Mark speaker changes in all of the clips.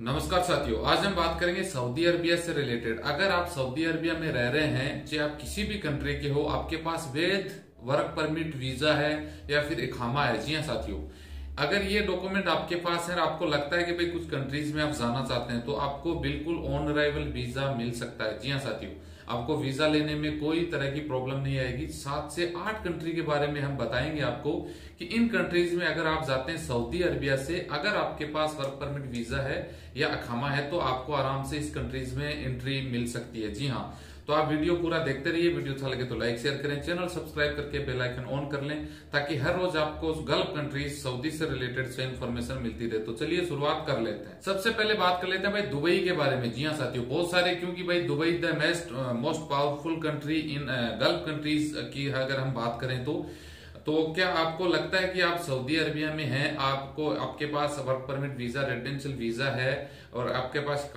Speaker 1: नमस्कार साथियों, आज हम बात करेंगे सऊदी अरबिया से रिलेटेड अगर आप सऊदी अरबिया में रह रहे हैं, चाहे आप किसी भी कंट्री के हो, आपके पास वैध वर्क परमिट वीज़ा है या फिर इकामा है। जी हाँ साथियों, अगर ये डॉक्यूमेंट आपके पास है आपको लगता है कि भाई कुछ कंट्रीज़ में आप जाना चाहते हैं तो आपको बिल्कुल ऑन अराइवल वीज़ा मिल सकता है। जी हाँ साथियों आपको वीज़ा लेने में कोई तरह की प्रॉब्लम नहीं आएगी। सात से आठ कंट्री के बारे में हम बताएँगे आपको कि इन कंट्रीज़ में अगर आप जाते हैं सऊदी अरबिया से, अगर आपके पास वर्क परमिट वीज़ा है या अखामा है तो आपको आराम से इस कंट्रीज़ में एंट्री मिल सकती है। जी हाँ तो आप वीडियो पूरा देखते रहिए। वीडियो अच्छा लगे तो लाइक शेयर करें। चैनल सब्सक्राइब करके बेल आइकन ऑन कर लें, ताकि हर रोज आपको गल्फ कंट्रीज़ सऊदी से रिलेटेड से इन्फॉर्मेशन मिलती रहे। तो चलिए शुरुआत कर लेते हैं। सबसे पहले बात कर लेते हैं भाई दुबई के बारे में। जी हाँ साथियों, बहुत सारे, क्योंकि भाई Dubai the most most powerful country in gulf countries की अगर हम बात करें तो तो क्या आपको लगता है कि आप सऊदी अरबिया में हैं? आपको, आपके पास work permit visa residential visa है और आपके पास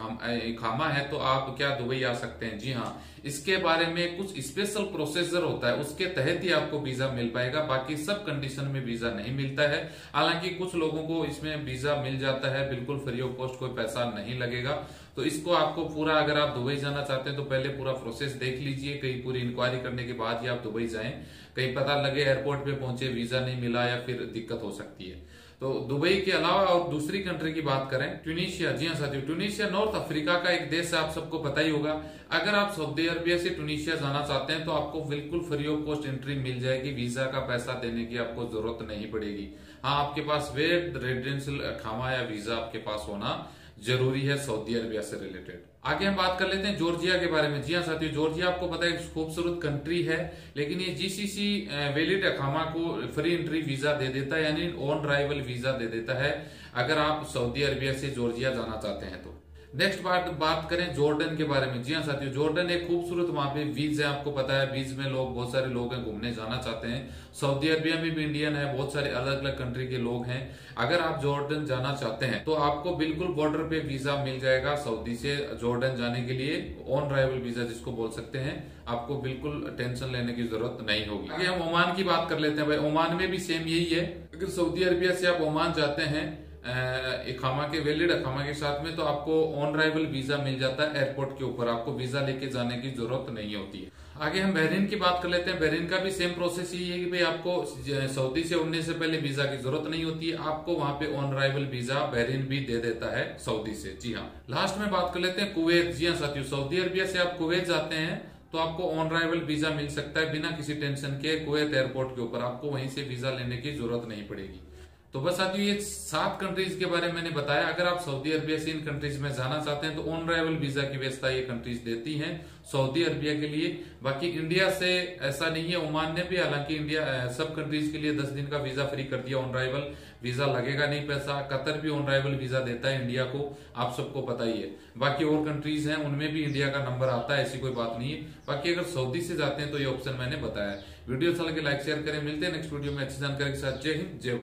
Speaker 1: खामा है तो आप क्या दुबई आ सकते हैं? जी हाँ। इसके बारे में कुछ स्पेशल प्रोसेसर होता है, उसके तहत ही आपको वीज़ा मिल पाएगा। बाकी सब कंडीशन में वीज़ा नहीं मिलता है। हालाँकि कुछ लोगों को इसमें वीज़ा मिल जाता है, बिल्कुल फ्री ऑफ़ कॉस्ट कोई पैसा नहीं लगेगा। तो इसको आपको पूरा अगर आप दुबई जाना चाहते हैं तो पहले पूरा प्रोसेस देख लीजिए, कहीं पूरी इंक्वायरी करने के बाद ही आप दुबई जाएँ। कहीं पता लगे एयरपोर्ट पे पहुँचे वीज़ा नहीं मिला या फिर दिक्कत हो सकती है। तो दुबई के अलावा और दूसरी कंट्री की बात करें ट्यूनिशिया जी हाँ साथियों ट्यूनिशिया नॉर्थ अफ्रीका का एक देश है आप सबको पता ही होगा। अगर आप सऊदी अरबिया से ट्यूनिशिया जाना चाहते हैं तो आपको बिल्कुल फ्री ऑफ़ कॉस्ट एंट्री मिल जाएगी। वीज़ा का पैसा देने की आपको ज़रूरत नहीं पड़ेगी। हाँ आपके पास वेट रेजिडेंशियल खामा या वीज़ा आपके पास होना ज़रूरी है सऊदी अरबिया से रिलेटेड। आगे हम बात कर लेते हैं जॉर्जिया के बारे में। जी हाँ साथियों, जॉर्जिया आपको पता है खूबसूरत कंट्री है, लेकिन ये जीसीसी वेलिड अखामा को फ्री एंट्री वीज़ा दे देता है, यानी ऑन ड्राइवल वीज़ा दे देता है, अगर आप सऊदी अरबिया से जॉर्जिया जाना चाहते हैं तो। नेक्स्ट बात बात करें जॉर्डन के बारे में। जी हाँ साथियों जॉर्डन एक खूबसूरत वहाँ पे बीच है, आपको पता है। बीच में लोग, बहुत सारे लोग हैं, घूमने जाना चाहते हैं। सऊदी अरबिया में भी इंडियन है, बहुत सारे अलग अलग कंट्री के लोग हैं। अगर आप जॉर्डन जाना चाहते हैं तो आपको बिल्कुल बॉर्डर पे वीज़ा मिल जाएगा सऊदी से जॉर्डन जाने के लिए। ऑन ड्राइवल वीज़ा जिसको बोल सकते हैं। आपको बिल्कुल टेंशन लेने की ज़रूरत नहीं होगी। हम ओमान की बात कर लेते हैं भाई। ओमान में भी सेम यही है। अगर सऊदी अरबिया से आप ओमान जाते हैं इकामा के वैलिड अखामा के साथ में तो आपको ऑन राइवल वीज़ा मिल जाता है एयरपोर्ट के ऊपर, आपको वीज़ा लेके जाने की ज़रूरत नहीं होती है। आगे हम बहरीन की बात कर लेते हैं। बहरीन का भी सेम प्रोसेस यही है कि भाई आपको सऊदी से उड़ने से पहले वीज़ा की ज़रूरत नहीं होती है, आपको वहाँ पे ऑन राइवल वीज़ा बहरीन भी दे देता है सऊदी से। जी हाँ। लास्ट में बात कर लेते हैं कुवैत जी हाँ साथियों सऊदी अरबिया से आप कुवैत जाते हैं तो आपको ऑन राइवल वीज़ा मिल सकता है बिना किसी टेंशन के कुवैत एयरपोर्ट के ऊपर। आपको वहीं से वीज़ा लेने की ज़रूरत नहीं पड़ेगी। तो बस साथियों, ये सात कंट्रीज़ के बारे में मैंने बताया। अगर आप सऊदी अरबिया से इन कंट्रीज़ में जाना चाहते हैं तो ऑन अराइवल वीज़ा की व्यवस्था ये कंट्रीज़ देती हैं सऊदी अरबिया के लिए। बाकी इंडिया से ऐसा नहीं है, ओमान ने भी, हालाँकि इंडिया सब कंट्रीज़ के लिए दस दिन का वीज़ा फ्री कर दिया ऑन अराइवल वीज़ा लगेगा नहीं पैसा। कतर भी ऑन अराइवल वीज़ा देता है इंडिया को, आप सबको पता ही है। बाकी और कंट्रीज़ हैं, उनमें भी इंडिया का नंबर आता है, ऐसी कोई बात नहीं है। बाकी अगर सऊदी से जाते हैं तो ये ऑप्शन मैंने बताया। वीडियो अच्छा लगे लाइक शेयर करें, मिलते हैं नेक्स्ट वीडियो में। अच्छी जानकारी के साथ, जय हिंद, जय